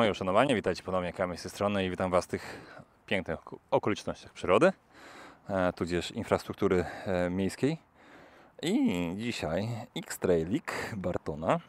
moje uszanowanie, witajcie ponownie Kamil z tej strony i witam Was w tych pięknych okolicznościach przyrody, e, tudzież infrastruktury e, miejskiej. I dzisiaj X-Trailik Bartona.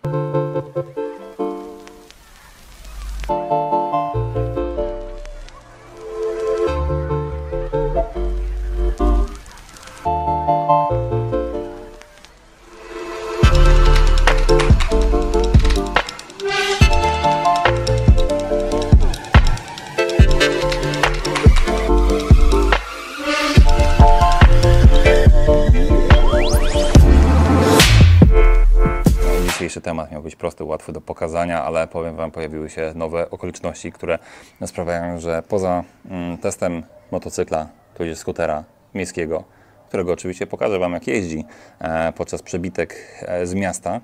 Temat miał być prosty, łatwy do pokazania, ale powiem Wam, pojawiły się nowe okoliczności, które sprawiają, że poza mm, testem motocykla, tudzież skutera miejskiego, którego oczywiście pokażę Wam jak jeździ e, podczas przebitek e, z miasta,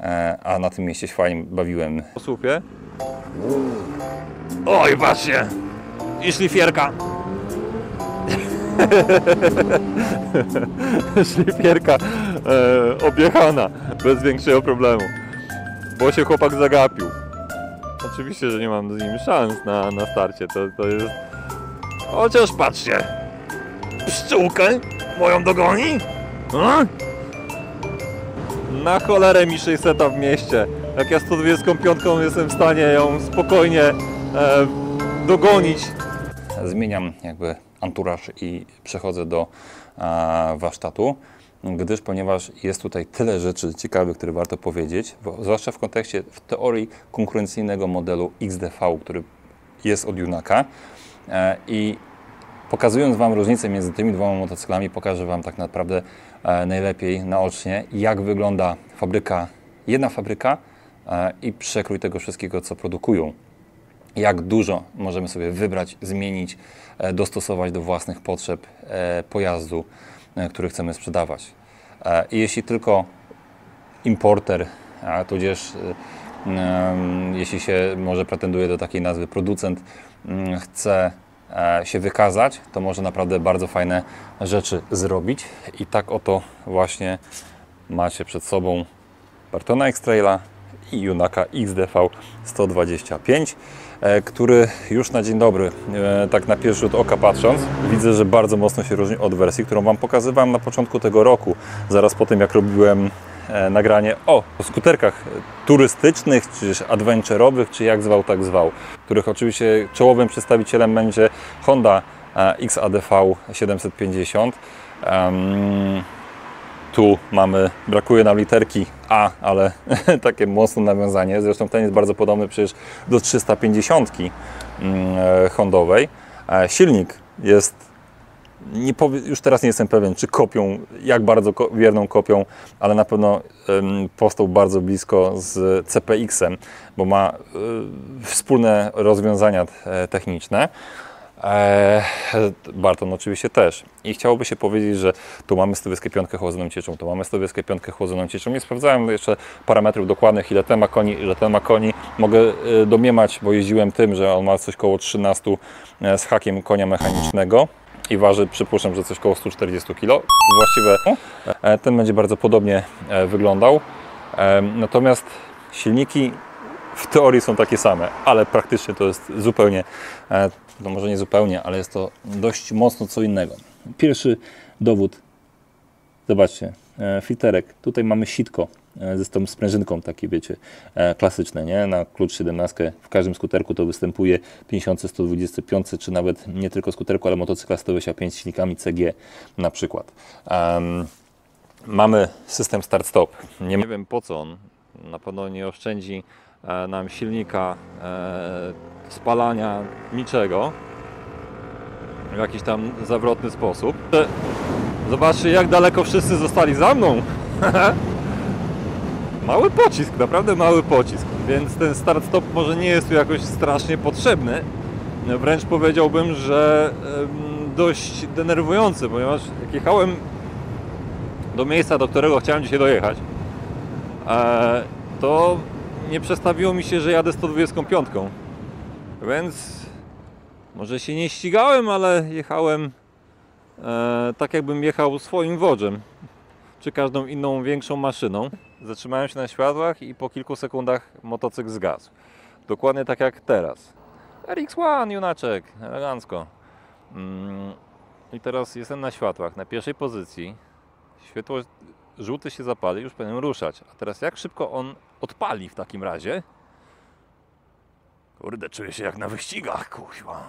e, a na tym mieście się fajnie bawiłem. Po słupie. Oj, patrzcie! I szlifierka! szlifierka e, objechana bez większego problemu, bo się chłopak zagapił. Oczywiście, że nie mam z nim szans na, na starcie, to, to jest... Chociaż patrzcie, pszczółkę moją dogoni? A? Na cholerę mi 600 w mieście. Jak ja 125 jestem w stanie ją spokojnie e, dogonić. Zmieniam jakby anturaż i przechodzę do e, warsztatu, gdyż ponieważ jest tutaj tyle rzeczy ciekawych, które warto powiedzieć, zwłaszcza w kontekście w teorii konkurencyjnego modelu XDV, który jest od Junaka. E, i pokazując Wam różnicę między tymi dwoma motocyklami, pokażę Wam tak naprawdę e, najlepiej naocznie, jak wygląda fabryka, jedna fabryka e, i przekrój tego wszystkiego, co produkują. Jak dużo możemy sobie wybrać, zmienić, dostosować do własnych potrzeb pojazdu, który chcemy sprzedawać. I jeśli tylko importer, a tudzież jeśli się może pretenduje do takiej nazwy producent, mm, chce się wykazać, to może naprawdę bardzo fajne rzeczy zrobić. I tak oto właśnie macie przed sobą Bartona X-Traila i Junaka XDV 125. E, który już na dzień dobry, e, tak na pierwszy rzut oka patrząc, widzę, że bardzo mocno się różni od wersji, którą Wam pokazywałem na początku tego roku, zaraz po tym jak robiłem e, nagranie o skuterkach turystycznych, czy adventurowych, czy jak zwał, tak zwał, których oczywiście czołowym przedstawicielem będzie Honda XADV 750. Um, tu mamy, brakuje nam literki A, ale takie mocne nawiązanie. Zresztą ten jest bardzo podobny przecież do 350 mm, e, Hondowej. E, silnik jest, powie, już teraz nie jestem pewien, czy kopią, jak bardzo ko wierną kopią, ale na pewno powstał bardzo blisko z CPX-em, bo ma y, wspólne rozwiązania techniczne. Eee, Barton oczywiście też. I chciałoby się powiedzieć, że tu mamy stylówkę piątkę chłodzoną cieczą, tu mamy stylówkę piątkę chłodzoną cieczą. Nie sprawdzałem jeszcze parametrów dokładnych, ile ten ma koni, ile ten ma koni. Mogę y, domiemać, bo jeździłem tym, że on ma coś koło 13 e, z hakiem konia mechanicznego i waży, przypuszczam, że coś koło 140 kg. Właściwie e, ten będzie bardzo podobnie e, wyglądał. Natomiast silniki w teorii są takie same, ale praktycznie to jest zupełnie no może nie zupełnie, ale jest to dość mocno co innego. Pierwszy dowód, zobaczcie, e, filterek. Tutaj mamy sitko e, ze tą sprężynką, takie wiecie, e, klasyczne, nie? Na klucz 17 w każdym skuterku to występuje 50, 125, czy nawet nie tylko skuterku, ale motocykla 125 z silnikami CG na przykład. Um, mamy system start-stop. Nie wiem po co on, na pewno nie oszczędzi nam silnika, spalania, niczego w jakiś tam zawrotny sposób. Zobaczcie jak daleko wszyscy zostali za mną. mały pocisk, naprawdę mały pocisk, więc ten start-stop może nie jest tu jakoś strasznie potrzebny. Wręcz powiedziałbym, że dość denerwujący, ponieważ jak jechałem do miejsca, do którego chciałem dzisiaj dojechać, e, to nie przestawiło mi się, że jadę 125. Więc może się nie ścigałem, ale jechałem e, tak jakbym jechał swoim wodzem czy każdą inną większą maszyną. Zatrzymałem się na światłach i po kilku sekundach motocykl zgasł. dokładnie tak jak teraz. RX-1, junaczek, elegancko. Mm, I teraz jestem na światłach, na pierwszej pozycji. Światło żółte się zapali, już powinienem ruszać. A teraz jak szybko on odpali w takim razie? Kurde, czuję się jak na wyścigach, kuźwa.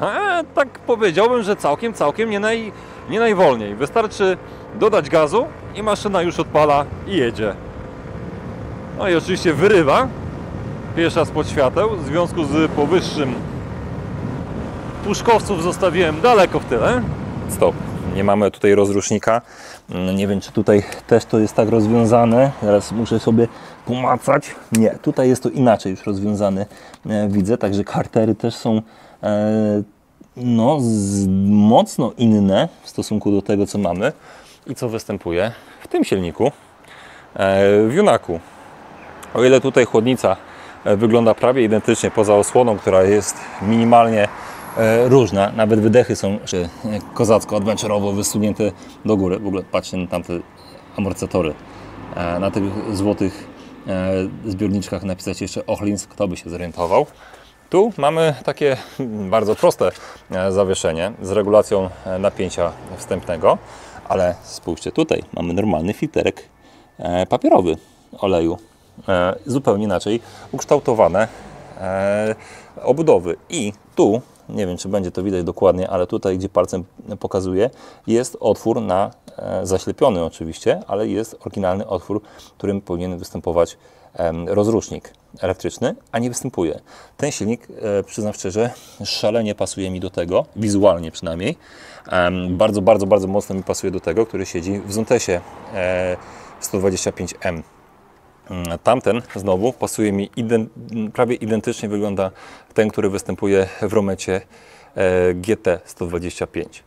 A, tak powiedziałbym, że całkiem, całkiem nie, naj, nie najwolniej. Wystarczy dodać gazu i maszyna już odpala i jedzie. No i oczywiście wyrywa pierwsza spod świateł. W związku z powyższym puszkowców zostawiłem daleko w tyle. Stop. Nie mamy tutaj rozrusznika. Mm, Nie wiem, czy tutaj też to jest tak rozwiązane. Teraz muszę sobie pomacać. Nie, tutaj jest to inaczej już rozwiązane. e, Widzę, także kartery też są e, no, mocno inne w stosunku do tego, co mamy i co występuje w tym silniku, e, w Junaku. O ile tutaj chłodnica wygląda prawie identycznie, poza osłoną, która jest minimalnie e, różna, nawet wydechy są e, kozacko, adventurowo wysunięte do góry. W ogóle patrzcie na tamte amortyzatory. E, Na tych złotych zbiorniczkach napisać jeszcze Ochlins, kto by się zorientował. Tu mamy takie bardzo proste zawieszenie z regulacją napięcia wstępnego, ale spójrzcie tutaj, mamy normalny filterek papierowy oleju. Zupełnie inaczej ukształtowane obudowy. I tu, nie wiem czy będzie to widać dokładnie, ale tutaj, gdzie palcem pokazuję, jest otwór na, e, zaślepiony oczywiście, ale jest oryginalny otwór, którym powinien występować rozrusznik elektryczny, a nie występuje. Ten silnik, e, przyznam szczerze, szalenie pasuje mi do tego, wizualnie przynajmniej. Bardzo, bardzo, bardzo mocno mi pasuje do tego, który siedzi w Zontesie e, 125M. Mm, Tamten znowu pasuje mi prawie identycznie wygląda ten, który występuje w Romecie e, GT 125.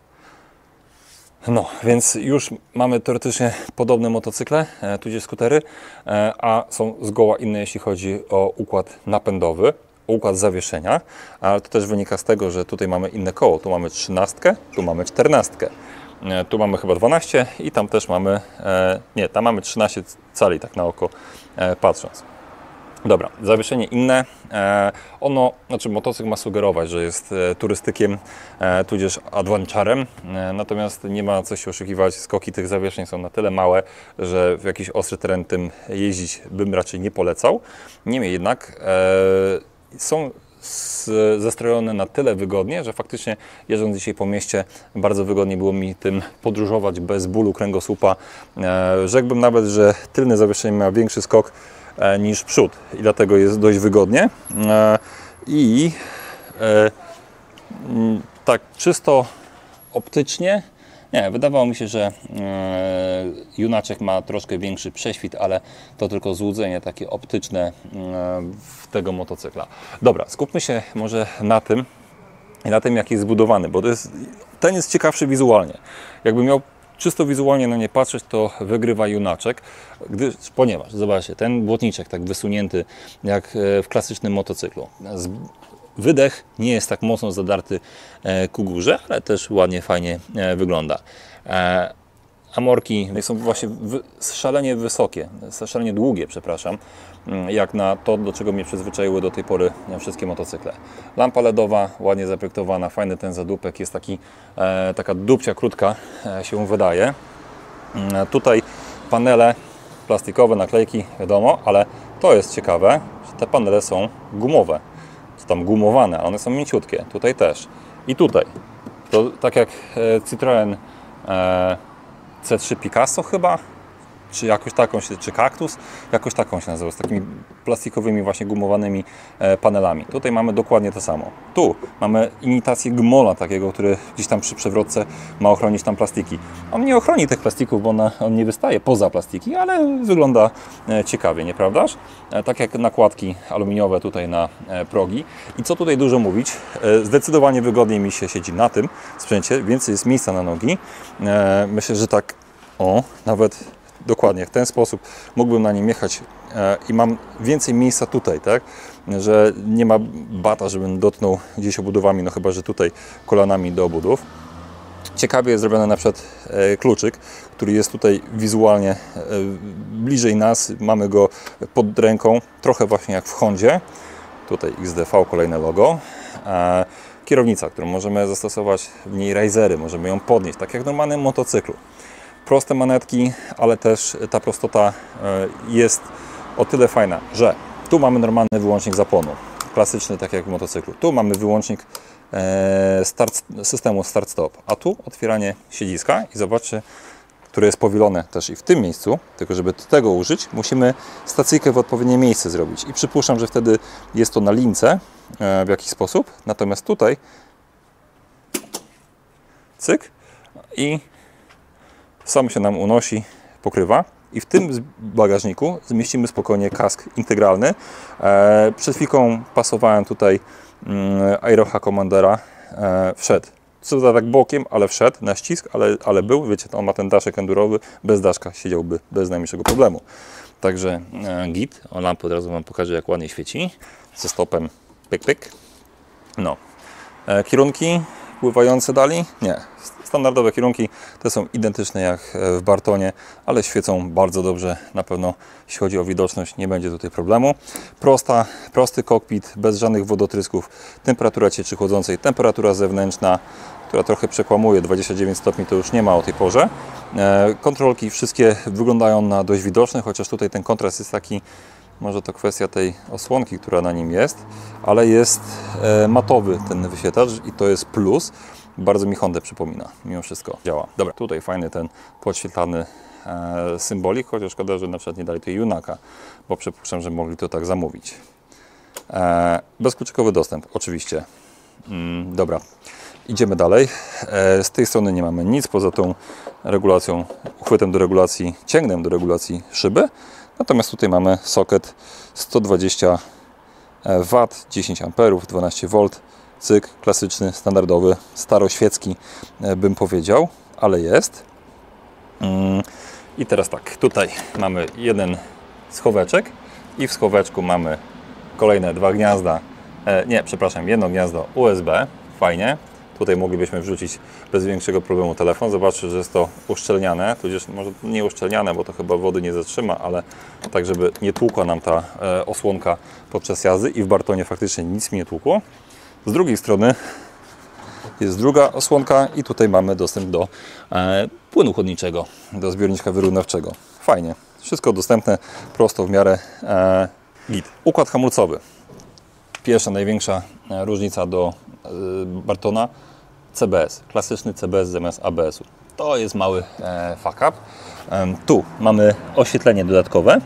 No, więc już mamy teoretycznie podobne motocykle, e, tudzież skutery, e, a są zgoła inne, jeśli chodzi o układ napędowy, układ zawieszenia, ale to też wynika z tego, że tutaj mamy inne koło. Tu mamy 13, tu mamy 14. E, Tu mamy chyba 12 i tam też mamy, e, nie, tam mamy 13 cali, tak na oko e, patrząc. Dobra, zawieszenie inne. Ono, znaczy motocykl ma sugerować, że jest turystykiem, tudzież e, natomiast nie ma co się oszukiwać. Skoki tych zawieszeń są na tyle małe, że w jakiś ostry teren tym jeździć bym raczej nie polecał. Niemniej jednak są zestrojone na tyle wygodnie, że faktycznie jeżdżąc dzisiaj po mieście bardzo wygodnie było mi tym podróżować bez bólu kręgosłupa. E, Rzekłbym nawet, że tylne zawieszenie ma większy skok e, niż przód i dlatego jest dość wygodnie. E, I tak czysto optycznie, nie, wydawało mi się, że e, Junaczek ma troszkę większy prześwit, ale to tylko złudzenie takie optyczne e, tego motocykla. Dobra, skupmy się może na tym, na tym, jak jest zbudowany, bo jest, ten jest ciekawszy wizualnie. Jakby miał czysto wizualnie na nie patrzeć, to wygrywa Junaczek, gdyż, ponieważ, zobaczcie, ten błotniczek tak wysunięty jak e, w klasycznym motocyklu. Wydech nie jest tak mocno zadarty e, ku górze, ale też ładnie, fajnie e, wygląda. E, Amorki są właśnie szalenie wysokie, szalenie długie, przepraszam, mm, jak na to, do czego mnie przyzwyczaiły do tej pory wszystkie motocykle. Lampa LEDowa, ładnie zaprojektowana, fajny ten zadupek, jest taki, taka dupcia krótka się wydaje. Mm, Tutaj panele plastikowe, naklejki, wiadomo, ale to jest ciekawe, że te panele są gumowe, tam gumowane, ale one są mięciutkie, tutaj też. I tutaj, to tak jak e, Citroen e, C3 Picasso chyba, czy jakoś taką się, czy kaktus, jakoś taką się nazywa, z takimi plastikowymi właśnie gumowanymi e, panelami. Tutaj mamy dokładnie to samo. Tu mamy imitację gmola takiego, który gdzieś tam przy przewrotce ma ochronić tam plastiki. On nie ochroni tych plastików, bo ona, on nie wystaje poza plastiki, ale wygląda e, ciekawie, nieprawdaż? E, tak jak nakładki aluminiowe tutaj na progi. I co tutaj dużo mówić, zdecydowanie wygodniej mi się siedzi na tym sprzęcie, więcej jest miejsca na nogi. Myślę, że tak o, nawet dokładnie w ten sposób mógłbym na nim jechać e, i mam więcej miejsca tutaj, tak? Że nie ma bata, żebym dotknął gdzieś obudowami, no chyba, że tutaj kolanami do obudów. Ciekawie jest zrobiony na przykład e, kluczyk, który jest tutaj wizualnie e, bliżej nas. Mamy go pod ręką, trochę właśnie jak w Hondzie. Tutaj XDV, kolejne logo. Kierownica, którą możemy zastosować w niej risery, możemy ją podnieść, tak jak w normalnym motocyklu. Proste manetki, ale też ta prostota jest o tyle fajna, że tu mamy normalny wyłącznik zapłonu, klasyczny, tak jak w motocyklu. Tu mamy wyłącznik E, start, systemu start-stop, a tu otwieranie siedziska i zobaczcie, które jest powielone też i w tym miejscu, tylko żeby tego użyć, musimy stacyjkę w odpowiednie miejsce zrobić. I przypuszczam, że wtedy jest to na lince e, w jakiś sposób, natomiast tutaj cyk i sam się nam unosi pokrywa i w tym bagażniku zmieścimy spokojnie kask integralny. E, przed chwilką pasowałem tutaj Mm, Aeroha Commandera e, wszedł. Co za tak bokiem, ale wszedł na ścisk, ale, ale był, wiecie, on ma ten daszek endurowy, bez daszka siedziałby bez najmniejszego problemu. Także e, git, o lampę od razu Wam pokażę, jak ładnie świeci, ze stopem pyk, pyk. No, kierunki pływające dali? Nie, Standardowe kierunki te są identyczne jak w Bartonie, ale świecą bardzo dobrze. Na pewno jeśli chodzi o widoczność nie będzie tutaj problemu. Prosta, prosty kokpit, bez żadnych wodotrysków. Temperatura cieczy chłodzącej, temperatura zewnętrzna, która trochę przekłamuje, 29 stopni to już nie ma o tej porze. E, kontrolki wszystkie wyglądają na dość widoczne, chociaż tutaj ten kontrast jest taki może to kwestia tej osłonki, która na nim jest, ale jest e, matowy ten wyświetlacz i to jest plus. Bardzo mi Hondę przypomina, mimo wszystko działa. Dobra, tutaj fajny ten podświetlany e, symbolik, chociaż szkoda, że na przykład nie dali tutaj Junaka, bo przypuszczam, że mogli to tak zamówić. E, bezkluczykowy dostęp, oczywiście. Mm, dobra, idziemy dalej. E, z tej strony nie mamy nic poza tą regulacją, uchwytem do regulacji, cięgnem do regulacji szyby. Natomiast tutaj mamy soket 120 W, 10 A, 12 V cyk klasyczny, standardowy, staroświecki e, bym powiedział, ale jest. Mm, I teraz tak, tutaj mamy jeden schoweczek i w schoweczku mamy kolejne dwa gniazda, e, nie, przepraszam, jedno gniazdo USB, fajnie. Tutaj moglibyśmy wrzucić bez większego problemu telefon. Zobaczcie, że jest to uszczelniane, tudzież może nie uszczelniane, bo to chyba wody nie zatrzyma, ale tak, żeby nie tłukła nam ta e, osłonka podczas jazdy i w Bartonie faktycznie nic mi nie tłukło. Z drugiej strony jest druga osłonka i tutaj mamy dostęp do e, płynu chłodniczego, do zbiorniczka wyrównawczego. Fajnie. Wszystko dostępne prosto w miarę e, git. Układ hamulcowy. Pierwsza, największa e, różnica do e, Bartona CBS. Klasyczny CBS zamiast ABS-u. To jest mały e, fuck up. E, tu mamy oświetlenie dodatkowe.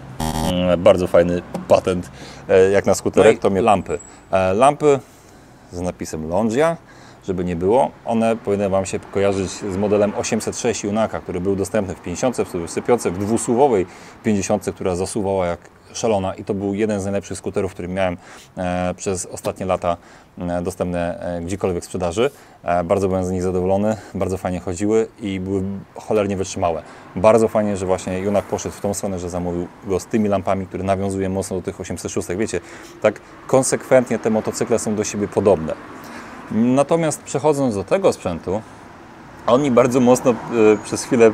E, bardzo fajny patent e, jak na skuterek. To mnie lampy. E, lampy z napisem Longia, żeby nie było. One powinny Wam się kojarzyć z modelem 806 Junaka, który był dostępny w 50, w sypiące, w dwusuwowej 50, która zasuwała jak szalona i to był jeden z najlepszych skuterów, który miałem e, przez ostatnie lata e, dostępne e, gdziekolwiek w sprzedaży. Bardzo byłem z nich zadowolony, bardzo fajnie chodziły i były cholernie wytrzymałe. Bardzo fajnie, że właśnie Junak poszedł w tą stronę, że zamówił go z tymi lampami, które nawiązują mocno do tych 806. Wiecie, tak konsekwentnie te motocykle są do siebie podobne. Natomiast przechodząc do tego sprzętu, on mi bardzo mocno e, przez chwilę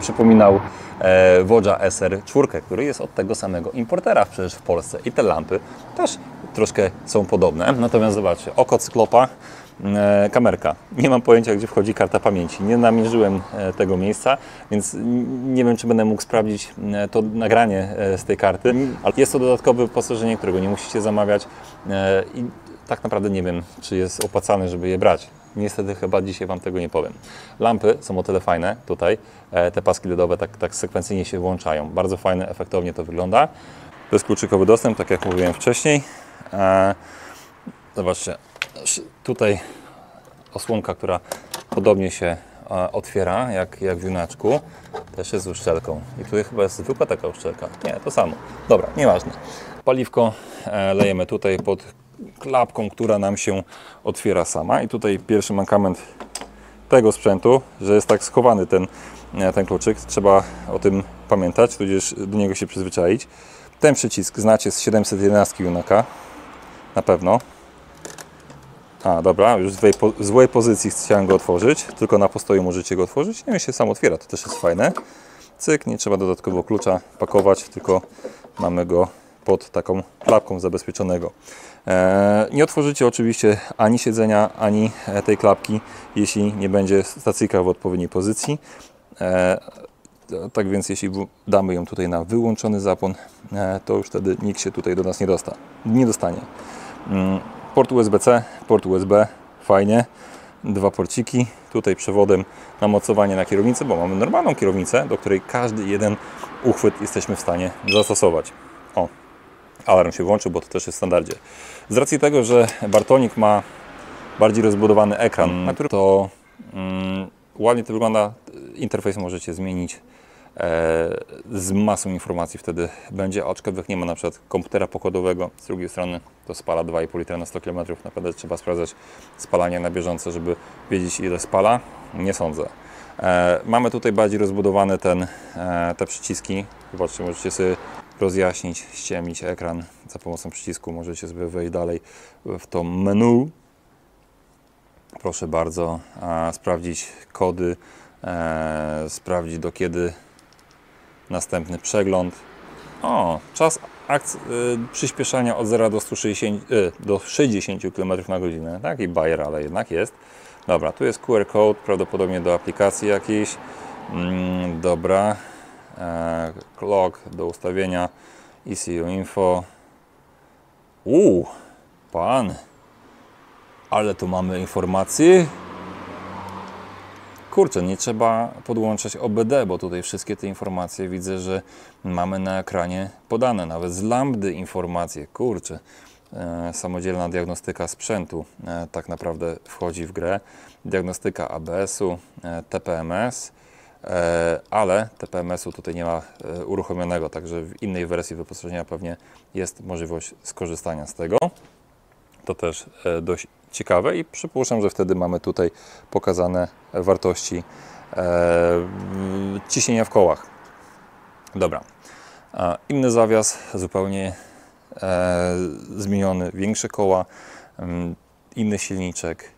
przypominał e, Wodza SR4, który jest od tego samego importera przecież w Polsce i te lampy też troszkę są podobne. Natomiast zobaczcie, oko cyklopa, e, kamerka. Nie mam pojęcia, gdzie wchodzi karta pamięci. Nie namierzyłem tego miejsca, więc nie wiem, czy będę mógł sprawdzić to nagranie z tej karty, ale jest to dodatkowe wyposażenie, którego nie musicie zamawiać i tak naprawdę nie wiem, czy jest opłacalne, żeby je brać. Niestety chyba dzisiaj Wam tego nie powiem. Lampy są o tyle fajne tutaj, e, te paski LEDowe tak, tak sekwencyjnie się włączają. Bardzo fajne, efektownie to wygląda. Bezkluczykowy dostęp, tak jak mówiłem wcześniej. E, zobaczcie, tutaj osłonka, która podobnie się e, otwiera, jak, jak w junaczku, też jest z uszczelką. I tutaj chyba jest zwykła taka uszczelka. Nie, to samo. Dobra, nieważne. Paliwko lejemy tutaj pod klapką, która nam się otwiera sama. I tutaj pierwszy mankament tego sprzętu, że jest tak schowany ten, e, ten kluczyk. Trzeba o tym pamiętać, tudzież do niego się przyzwyczaić. Ten przycisk znacie z 711 Junaka, na pewno. A, dobra, już w złej, pozycji chciałem go otworzyć, tylko na postoju możecie go otworzyć. Nie, się sam otwiera, to też jest fajne. Cyk, nie trzeba dodatkowo klucza pakować, tylko mamy go pod taką klapką zabezpieczonego. E, nie otworzycie oczywiście ani siedzenia, ani e, tej klapki, jeśli nie będzie stacyjka w odpowiedniej pozycji. E, tak więc jeśli damy ją tutaj na wyłączony zapłon, to już wtedy nikt się tutaj do nas nie, dosta, nie dostanie. Mm, port USB-C, port USB, fajnie. Dwa porciki, tutaj przewodem na mocowanie na kierownicę, bo mamy normalną kierownicę, do której każdy jeden uchwyt jesteśmy w stanie zastosować. O, alarm się włączył, bo to też jest w standardzie. Z racji tego, że Bartonik ma bardziej rozbudowany ekran, na który to mm, ładnie to wygląda, interfejs możecie zmienić e, z masą informacji wtedy będzie, aczkolwiek nie ma na przykład komputera pokładowego, z drugiej strony to spala 2,5 litra na 100 km, naprawdę trzeba sprawdzać spalanie na bieżąco, żeby wiedzieć ile spala, nie sądzę. E, mamy tutaj bardziej rozbudowany ten, e, te przyciski, zobaczcie, możecie sobie rozjaśnić, ściemnić ekran za pomocą przycisku. Możecie sobie wejść dalej w to menu. Proszę bardzo, sprawdzić kody, e, sprawdzić do kiedy następny przegląd. O, czas akc- y, przyspieszania od 0 do, 160, y, do 60 km na godzinę. Taki bajer, ale jednak jest. Dobra, tu jest QR code, prawdopodobnie do aplikacji jakiejś. Mm, dobra, e, clock do ustawienia ECU info uuu pan. Ale tu mamy informacje. Kurczę, nie trzeba podłączać OBD, bo tutaj wszystkie te informacje widzę, że mamy na ekranie podane, nawet z lambdy informacje, kurczę e, samodzielna diagnostyka sprzętu e, tak naprawdę wchodzi w grę, diagnostyka ABS-u, e, TPMS, ale TPMS-u tutaj nie ma e, uruchomionego, także w innej wersji wyposażenia pewnie jest możliwość skorzystania z tego. To też e, dość ciekawe i przypuszczam, że wtedy mamy tutaj pokazane wartości ciśnienia w kołach. Dobra. Inny zawias, zupełnie zmieniony, większe koła, inny silniczek,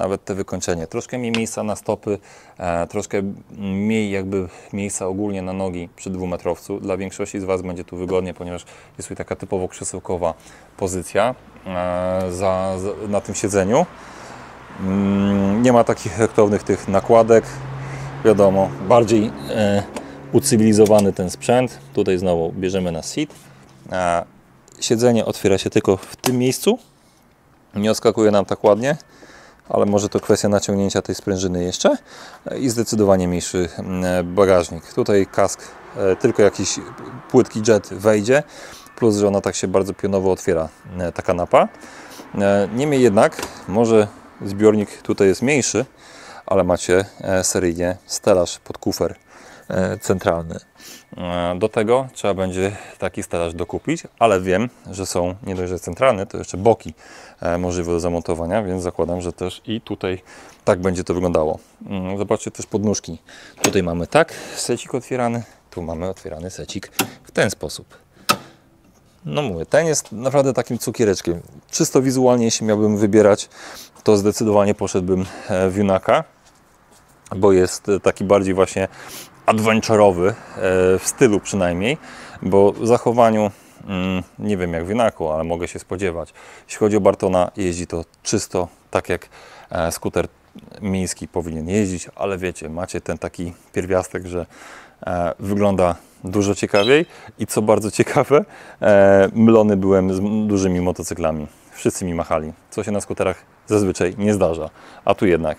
nawet te wykończenie. Troszkę mniej miejsca na stopy, e, troszkę mniej jakby miejsca ogólnie na nogi przy dwumetrowcu. Dla większości z Was będzie tu wygodnie, ponieważ jest tutaj taka typowo krzesełkowa pozycja e, za, na tym siedzeniu. Mm, nie ma takich efektownych tych nakładek. Wiadomo, bardziej e, ucywilizowany ten sprzęt. Tutaj znowu bierzemy na seat. Siedzenie otwiera się tylko w tym miejscu. Nie oskakuje nam tak ładnie ale może to kwestia naciągnięcia tej sprężyny jeszcze i zdecydowanie mniejszy mm, bagażnik. Tutaj kask, e, tylko jakiś płytki jet wejdzie, plus, że ona tak się bardzo pionowo otwiera, e, ta kanapa. E, niemniej jednak, może zbiornik tutaj jest mniejszy, ale macie seryjnie stelaż pod kufer centralny. Do tego trzeba będzie taki stelaż dokupić, ale wiem, że są nie dość, że centralne, to jeszcze boki e, możliwe do zamontowania, więc zakładam, że też i tutaj tak będzie to wyglądało. Mm, zobaczcie też podnóżki. Tutaj mamy tak secik otwierany, tu mamy otwierany secik w ten sposób. No mówię, ten jest naprawdę takim cukiereczkiem. Czysto wizualnie, jeśli miałbym wybierać, to zdecydowanie poszedłbym e, w Junaka, bo jest taki bardziej właśnie adventurowy, e, w stylu przynajmniej, bo w zachowaniu mm, nie wiem jak w Inaku, ale mogę się spodziewać. Jeśli chodzi o Bartona, jeździ to czysto, tak jak e, skuter miejski powinien jeździć, ale wiecie, macie ten taki pierwiastek, że e, wygląda dużo ciekawiej i co bardzo ciekawe, mylony byłem z dużymi motocyklami. Wszyscy mi machali, co się na skuterach zazwyczaj nie zdarza, a tu jednak.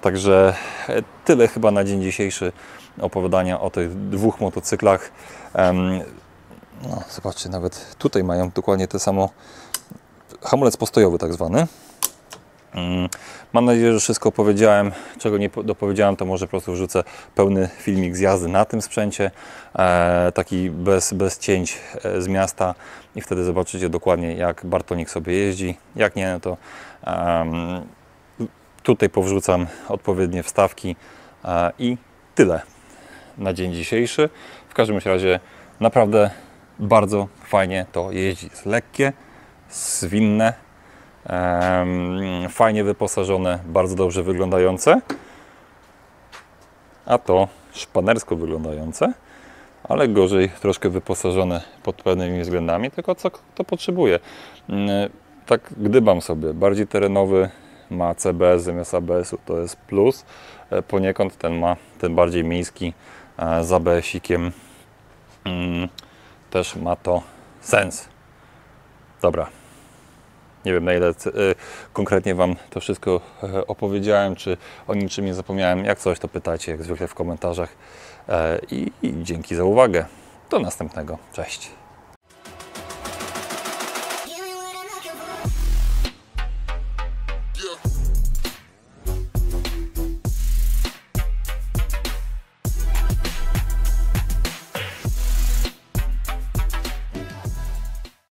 Także tyle chyba na dzień dzisiejszy opowiadania o tych dwóch motocyklach. No, zobaczcie, nawet tutaj mają dokładnie te samo hamulec postojowy tak zwany. Mm, mam nadzieję, że wszystko powiedziałem. Czego nie dopowiedziałem, to może po prostu wrzucę pełny filmik z jazdy na tym sprzęcie, e, taki bez, bez cięć e, z miasta i wtedy zobaczycie dokładnie jak Bartonik sobie jeździ. Jak nie, no to tutaj powrzucam odpowiednie wstawki e, i tyle na dzień dzisiejszy. W każdym razie naprawdę bardzo fajnie to jeździ. Jest lekkie, zwinne, fajnie wyposażone, bardzo dobrze wyglądające, a to szpanersko wyglądające, ale gorzej troszkę wyposażone pod pewnymi względami, tylko co kto potrzebuje. Mm, Tak gdybam sobie, bardziej terenowy ma CBS zamiast ABS-u, to jest plus. E, Poniekąd ten ma ten bardziej miejski e, z ABS-ikiem. Mm, Też ma to sens. Dobra. Nie wiem na ile y, konkretnie Wam to wszystko e, opowiedziałem, czy o niczym nie zapomniałem. Jak coś, to pytajcie jak zwykle w komentarzach. E, i dzięki za uwagę. Do następnego. Cześć.